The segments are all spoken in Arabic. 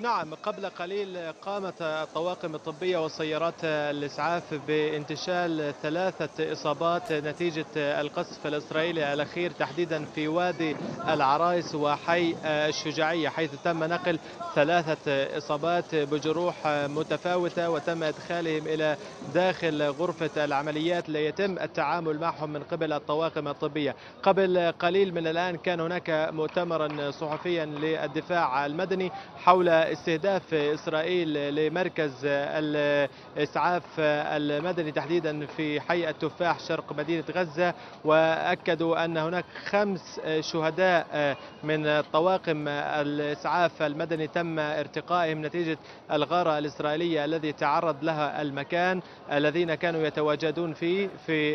نعم قبل قليل قامت الطواقم الطبية وسيارات الإسعاف بانتشال ثلاثة إصابات نتيجة القصف الإسرائيلي الأخير تحديدا في وادي العرايس وحي الشجاعية حيث تم نقل ثلاثة إصابات بجروح متفاوتة وتم إدخالهم إلى داخل غرفة العمليات ليتم التعامل معهم من قبل الطواقم الطبية. قبل قليل من الآن كان هناك مؤتمرا صحفيا للدفاع المدني حول استهداف إسرائيل لمركز الإسعاف المدني تحديدا في حي التفاح شرق مدينة غزة وأكدوا أن هناك خمس شهداء من طواقم الإسعاف المدني تم ارتقائهم نتيجة الغارة الإسرائيلية الذي تعرض لها المكان الذين كانوا يتواجدون فيه في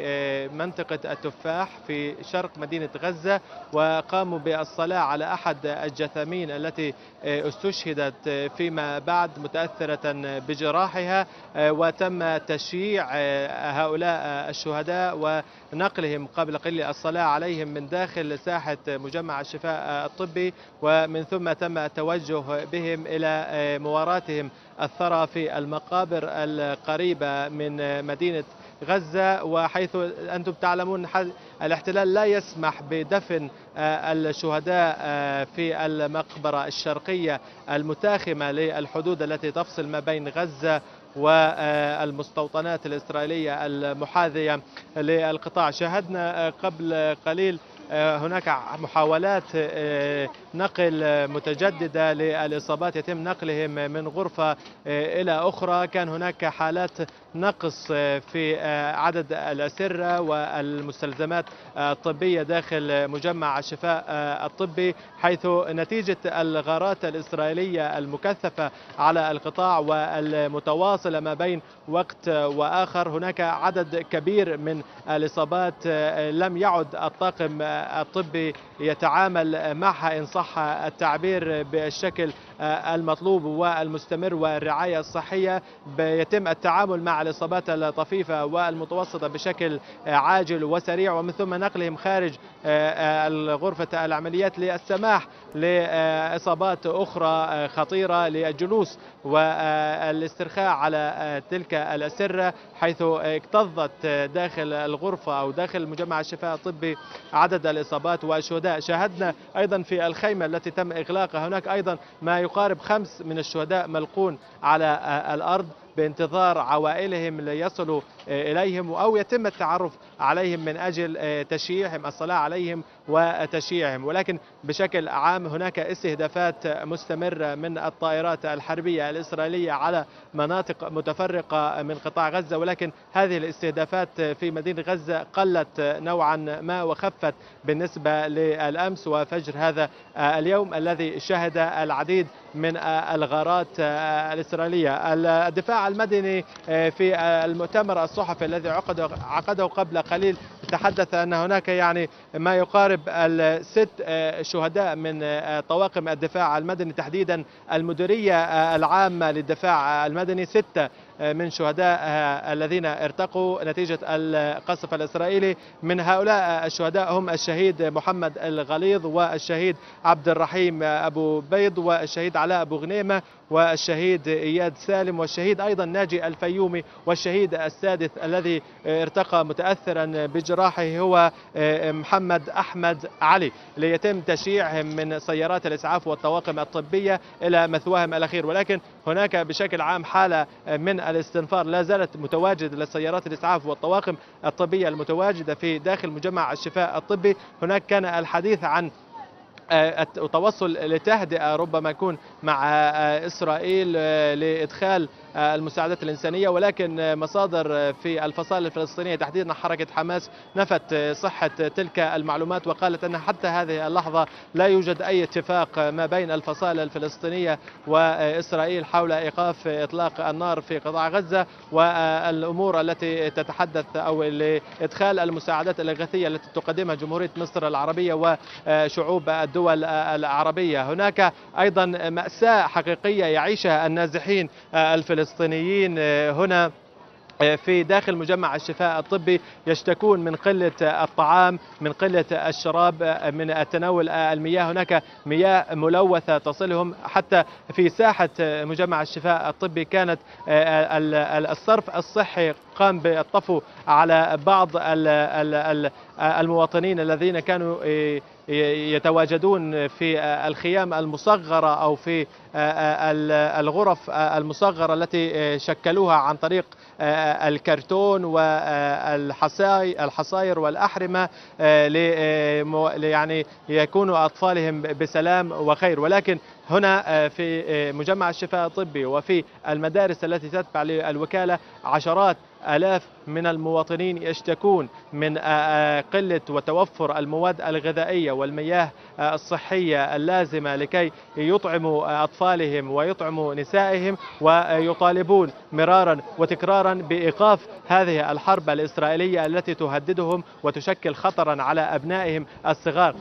منطقة التفاح في شرق مدينة غزة وقاموا بالصلاة على أحد الجثامين التي استشهدت فيما بعد متأثرة بجراحها وتم تشييع هؤلاء الشهداء ونقلهم قبل قليل الصلاة عليهم من داخل ساحة مجمع الشفاء الطبي ومن ثم تم التوجه بهم إلى مواراتهم الثرى في المقابر القريبة من مدينة غزة وحيث أنتم تعلمون الاحتلال لا يسمح بدفن الشهداء في المقبرة الشرقية المتاخمة للحدود التي تفصل ما بين غزة والمستوطنات الإسرائيلية المحاذية للقطاع. شاهدنا قبل قليل هناك محاولات نقل متجددة للإصابات يتم نقلهم من غرفة إلى أخرى. كان هناك حالات نقص في عدد الأسرة والمستلزمات الطبية داخل مجمع الشفاء الطبي حيث نتيجة الغارات الإسرائيلية المكثفة على القطاع والمتواصلة ما بين وقت وآخر. هناك عدد كبير من الإصابات لم يعد الطاقم الطبي يتعامل معها. إن صح التعبير بالشكل المطلوب والمستمر والرعاية الصحية يتم التعامل مع الإصابات الطفيفة والمتوسطة بشكل عاجل وسريع ومن ثم نقلهم خارج غرفة العمليات للسماح لإصابات أخرى خطيرة للجلوس والاسترخاء على تلك الأسرة حيث اكتظت داخل الغرفة أو داخل مجمع الشفاء الطبي عدد الإصابات والشهداء. شاهدنا أيضا في الخيمة التي تم إغلاقها هناك أيضا ما يقارب خمس من الشهداء ملقون على الأرض بانتظار عوائلهم ليصلوا إليهم أو يتم التعرف عليهم من أجل تشييعهم الصلاة عليهم وتشييعهم. ولكن بشكل عام هناك استهدافات مستمرة من الطائرات الحربية الإسرائيلية على مناطق متفرقة من قطاع غزة. ولكن هذه الاستهدافات في مدينة غزة قلت نوعا ما وخفت بالنسبة للأمس وفجر هذا اليوم الذي شهد العديد من الغارات الإسرائيلية. الدفاع المدني في المؤتمر الصحفي الذي عقده, عقده قبل قليل تحدث أن هناك يعني ما يقارب الست شهداء من طواقم الدفاع المدني تحديدا المديرية العامة للدفاع المدني. ستة من شهداء الذين ارتقوا نتيجة القصف الإسرائيلي. من هؤلاء الشهداء هم الشهيد محمد الغليظ والشهيد عبد الرحيم أبو بيض والشهيد علاء أبو غنيمة والشهيد إياد سالم والشهيد أيضا ناجي الفيومي والشهيد السادس الذي ارتقى متأثرا بجراحه هو محمد أحمد علي ليتم تشييعهم من سيارات الإسعاف والطواقم الطبية إلى مثواهم الأخير. ولكن هناك بشكل عام حالة من الاستنفار لا زالت متواجدة للسيارات الإسعاف والطواقم الطبية المتواجدة في داخل مجمع الشفاء الطبي. هناك كان الحديث عن التوصل لتهدئة ربما يكون مع إسرائيل لإدخال المساعدات الإنسانية ولكن مصادر في الفصائل الفلسطينية تحديدا حركة حماس نفت صحة تلك المعلومات وقالت أن حتى هذه اللحظة لا يوجد أي اتفاق ما بين الفصائل الفلسطينية وإسرائيل حول إيقاف إطلاق النار في قطاع غزة والأمور التي تتحدث أو لإدخال المساعدات الإغاثية التي تقدمها جمهورية مصر العربية وشعوب الدول العربية. هناك أيضا مأساة حقيقية يعيشها النازحين الفلسطينيين. هنا في داخل مجمع الشفاء الطبي يشتكون من قلة الطعام من قلة الشراب من تناول المياه. هناك مياه ملوثة تصلهم. حتى في ساحة مجمع الشفاء الطبي كانت الصرف الصحي قام بالطفو على بعض المواطنين الذين كانوا يتواجدون في الخيام المصغرة أو في الغرف المصغرة التي شكلوها عن طريق الكرتون والحصاير والأحرمة يعني يكونوا أطفالهم بسلام وخير. ولكن هنا في مجمع الشفاء الطبي وفي المدارس التي تتبع للوكالة عشرات آلاف من المواطنين يشتكون من قلة وتوفر المواد الغذائية والمياه الصحية اللازمة لكي يطعموا أطفالهم ويطعموا نسائهم ويطالبون مرارا وتكرارا بإيقاف هذه الحرب الإسرائيلية التي تهددهم وتشكل خطرا على أبنائهم الصغار.